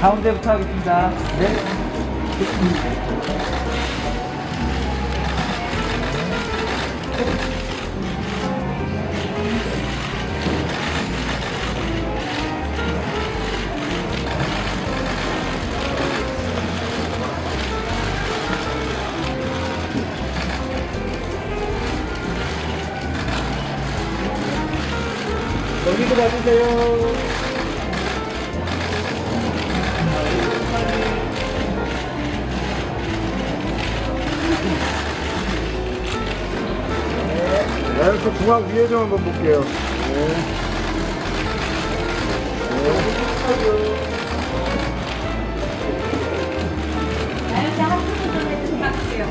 가운데부터 하겠습니다. 네. 여기도 봐주세요. 네, 이렇게 중앙 위에 좀 한번 볼게요. 네. 자연스 한 분도 좀 해주세요.